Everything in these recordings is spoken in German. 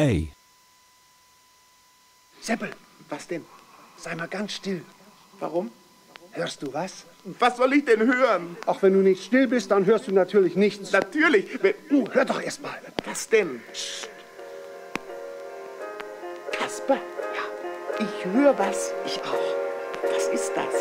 A. Seppel, Was denn? sei mal ganz still. Warum? Hörst du was? Was soll ich denn hören? Auch wenn du nicht still bist, dann hörst du natürlich nichts. Natürlich. Wenn- Nu, hör doch erst mal. Was denn? Kasper? Ja. Ich höre was. Ich auch. Was ist das?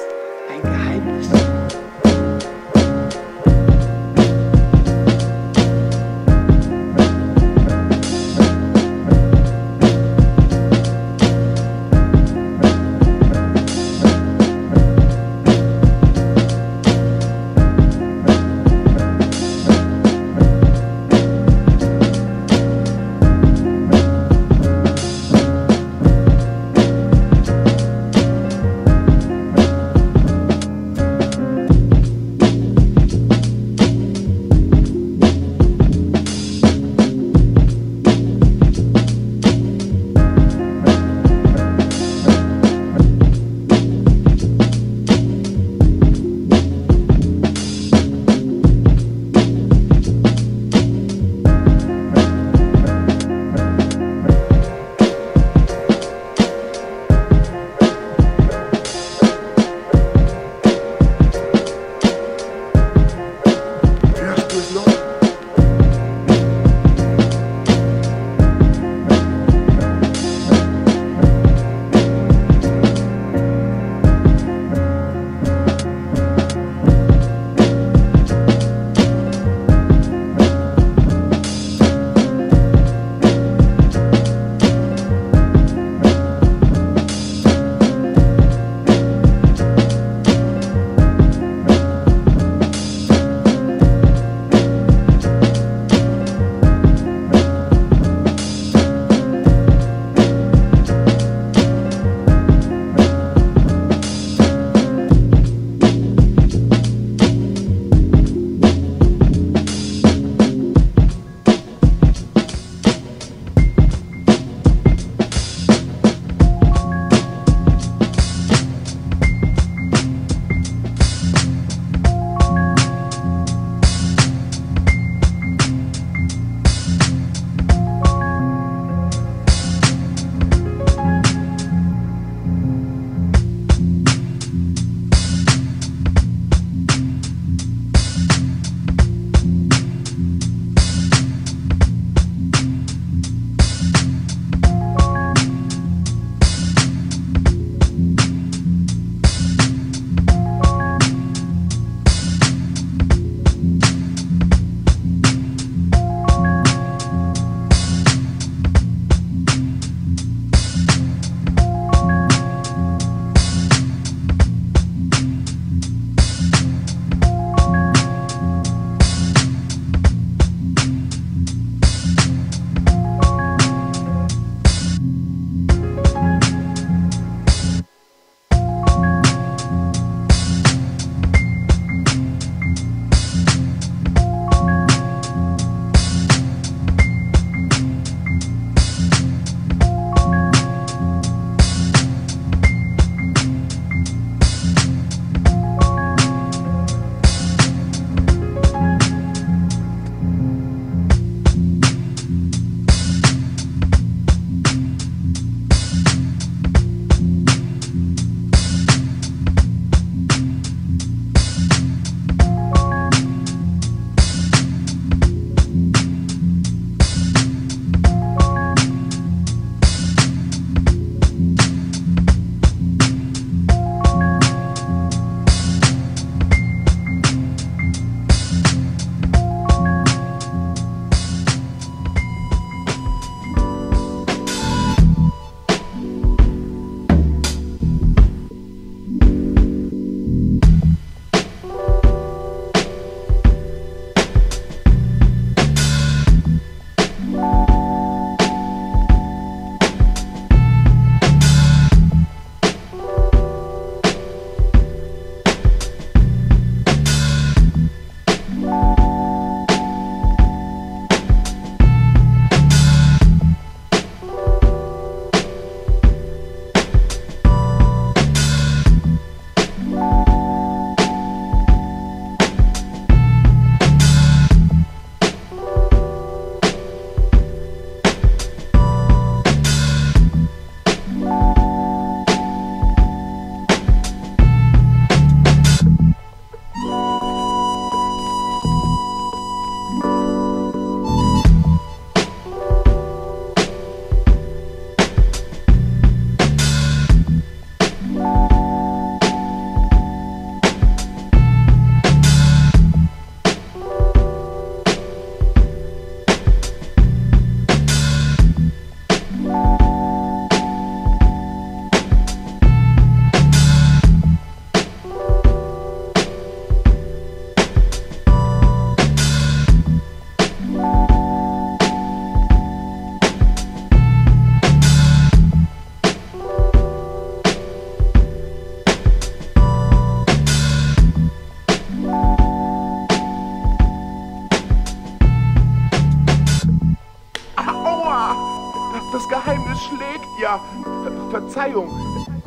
Verzeihung,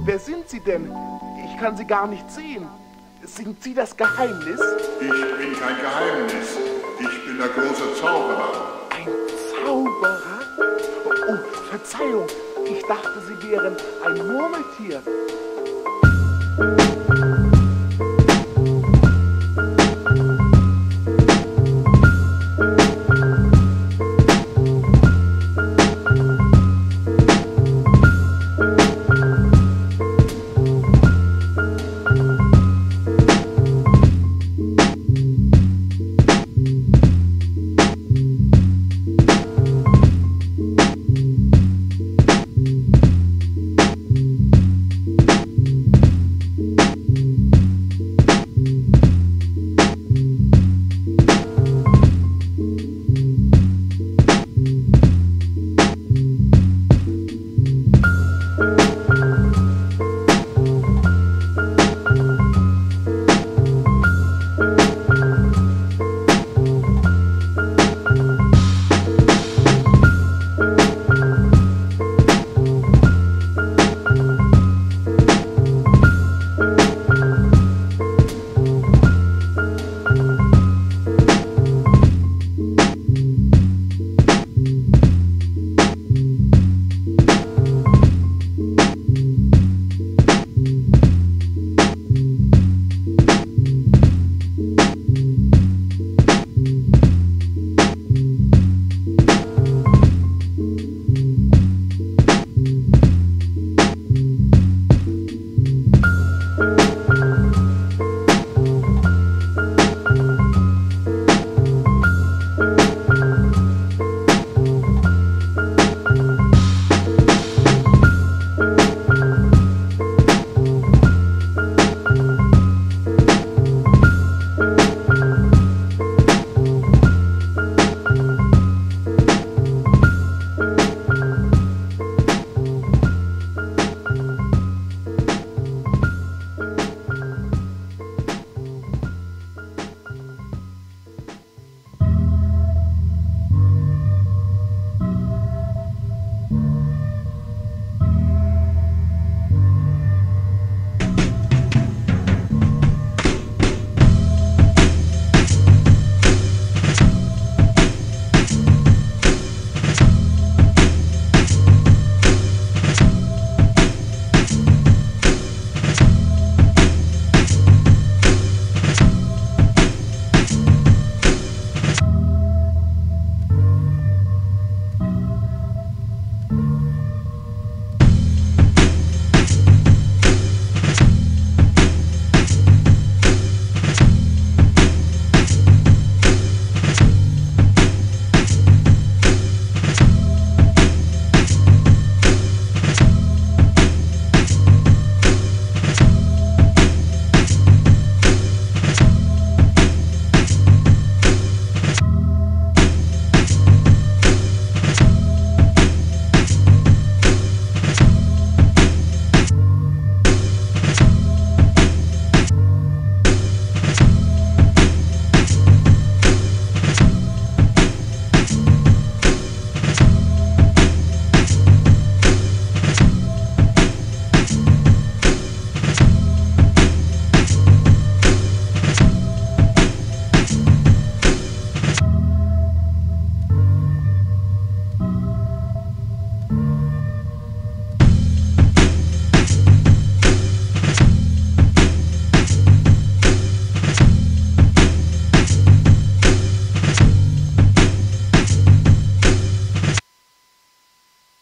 wer sind Sie denn? Ich kann Sie gar nicht sehen. Sind Sie das Geheimnis? Ich bin kein Geheimnis. Ich bin der große Zauberer. Ein Zauberer? Oh, Verzeihung, ich dachte, Sie wären ein Murmeltier.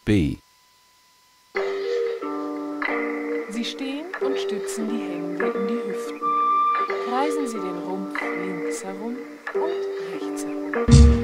B. Sie stehen und stützen die Hände in die Hüften. Kreisen Sie den Rumpf links herum und rechts herum.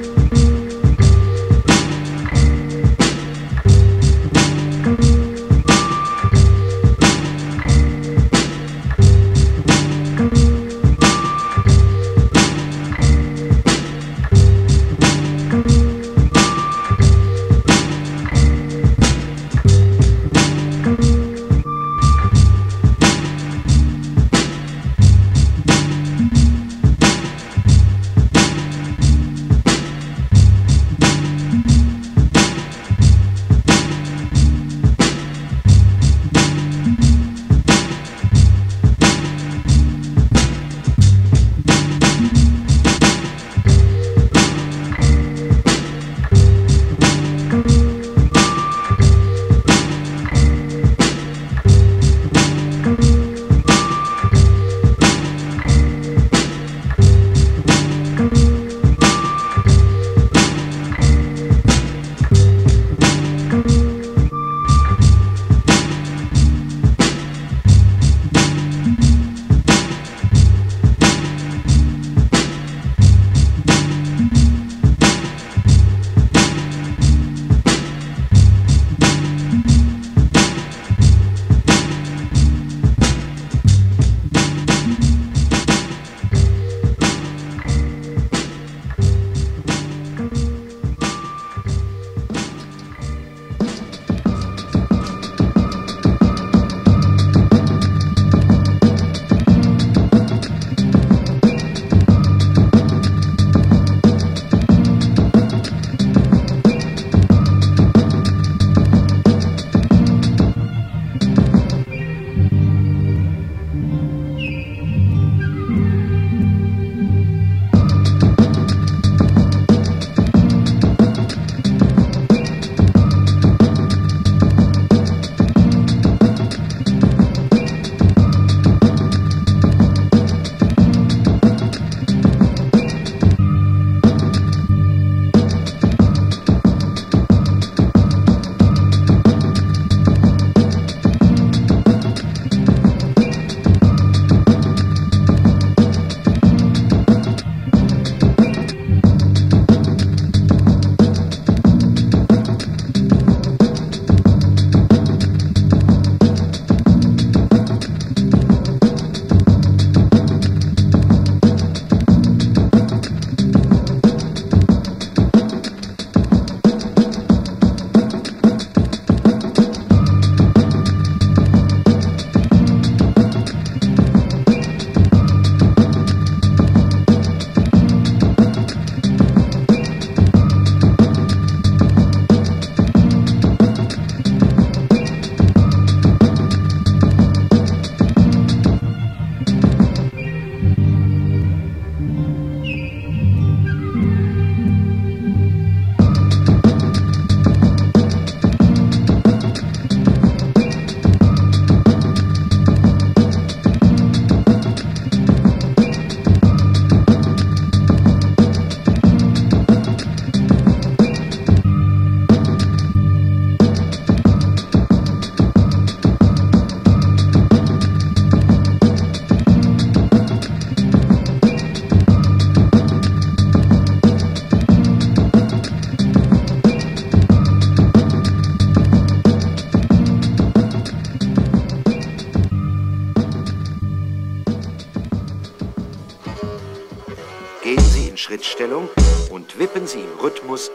Sie im Rhythmus